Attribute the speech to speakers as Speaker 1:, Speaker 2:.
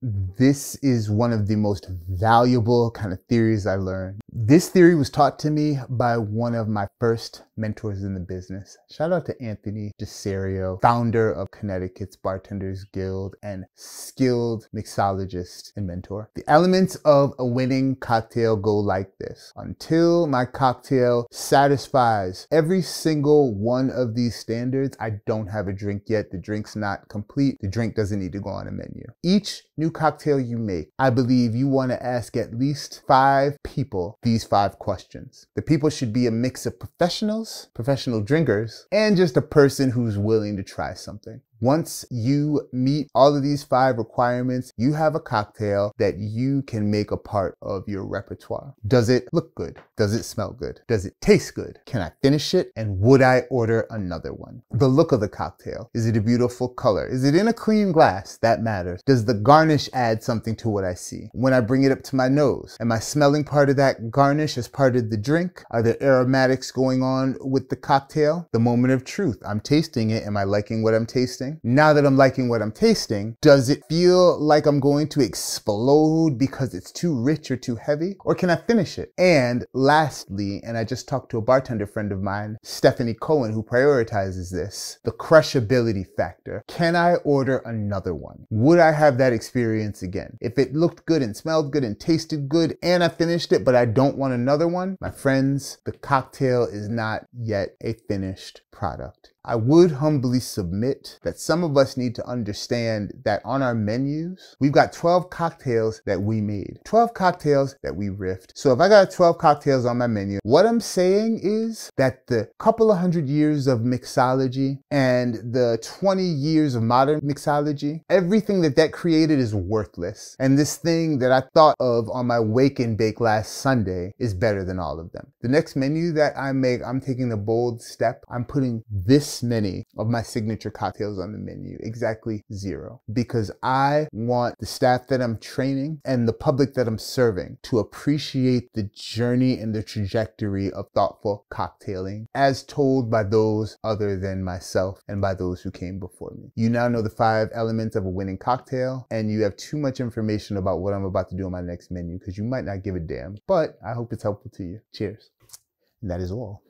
Speaker 1: this is one of the most valuable kind of theories I learned. This theory was taught to me by one of my first mentors in the business. Shout out to Anthony Desario, founder of Connecticut's Bartenders Guild and skilled mixologist and mentor. The elements of a winning cocktail go like this. Until my cocktail satisfies every single one of these standards, I don't have a drink yet. The drink's not complete. The drink doesn't need to go on a menu. Each new cocktail you make, I believe you want to ask at least five people these five questions. The people should be a mix of professionals, professional drinkers, and just a person who's willing to try something. Once you meet all of these five requirements, you have a cocktail that you can make a part of your repertoire. Does it look good? Does it smell good? Does it taste good? Can I finish it? And would I order another one? The look of the cocktail. Is it a beautiful color? Is it in a clean glass? That matters. Does the garnish add something to what I see? When I bring it up to my nose, am I smelling part of that garnish as part of the drink? Are there aromatics going on with the cocktail? The moment of truth. I'm tasting it. Am I liking what I'm tasting? Tasting, now that I'm liking what I'm tasting, does it feel like I'm going to explode because it's too rich or too heavy? Or can I finish it? And lastly, and I just talked to a bartender friend of mine, Stephanie Cohen, who prioritizes this, the crushability factor. Can I order another one? Would I have that experience again? If it looked good and smelled good and tasted good and I finished it, but I don't want another one, my friends, the cocktail is not yet a finished product. I would humbly submit that some of us need to understand that on our menus, we've got 12 cocktails that we made, 12 cocktails that we riffed. So if I got 12 cocktails on my menu, what I'm saying is that the couple of hundred years of mixology and the 20 years of modern mixology, everything that that created is worthless. And this thing that I thought of on my wake and bake last Sunday is better than all of them. The next menu that I make, I'm taking the bold step. I'm putting this many of my signature cocktails the menu, exactly zero, because I want the staff that I'm training and the public that I'm serving to appreciate the journey and the trajectory of thoughtful cocktailing as told by those other than myself and by those who came before me. You now know the five elements of a winning cocktail, and you have too much information about what I'm about to do on my next menu because you might not give a damn, but I hope it's helpful to you. Cheers. And that is all.